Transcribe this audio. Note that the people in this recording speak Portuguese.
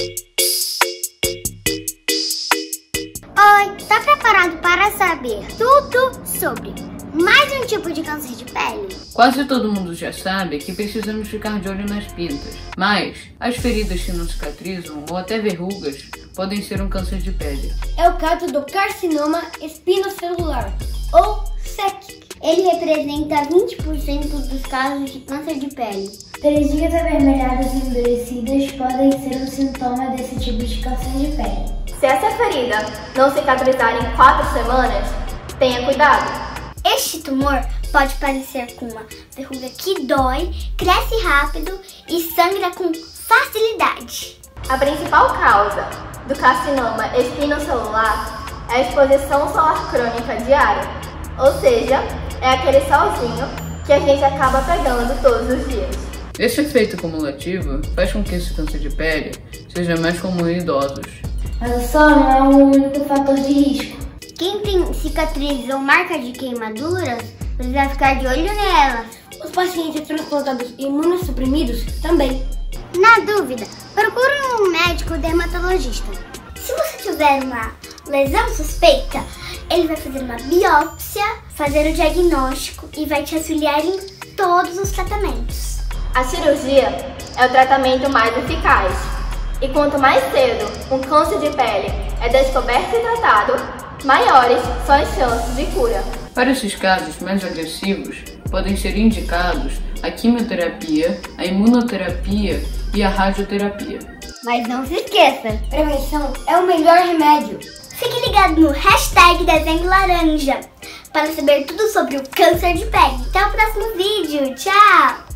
Oi, tá preparado para saber tudo sobre mais um tipo de câncer de pele? Quase todo mundo já sabe que precisamos ficar de olho nas pintas, mas as feridas que não cicatrizam ou até verrugas podem ser um câncer de pele. É o caso do carcinoma espinocelular, ou SEC. Ele representa 20% dos casos de câncer de pele. Presilhas avermelhadas e endurecidas podem ser um sintoma desse tipo de câncer de pele. Se essa ferida não cicatrizar em 4 semanas, tenha cuidado. Este tumor pode parecer com uma verruga que dói, cresce rápido e sangra com facilidade. A principal causa do carcinoma espinocelular é a exposição solar crônica diária, ou seja, é aquele solzinho que a gente acaba pegando todos os dias. Esse efeito cumulativo faz com que esse câncer de pele seja mais comum em idosos. Mas o sol não é o único fator de risco. Quem tem cicatrizes ou marca de queimaduras precisa ficar de olho nelas. Os pacientes transplantados imunossuprimidos também. Na dúvida, procure um médico dermatologista. Se você tiver uma lesão suspeita, ele vai fazer uma biópsia, fazer o diagnóstico e vai te auxiliar em todos os tratamentos. A cirurgia é o tratamento mais eficaz. E quanto mais cedo um câncer de pele é descoberto e tratado, maiores são as chances de cura. Para esses casos mais agressivos, podem ser indicados a quimioterapia, a imunoterapia e a radioterapia. Mas não se esqueça, Prevenção é o melhor remédio. fique ligado no hashtag Desenho Laranja para saber tudo sobre o câncer de pele. Até o próximo vídeo, tchau!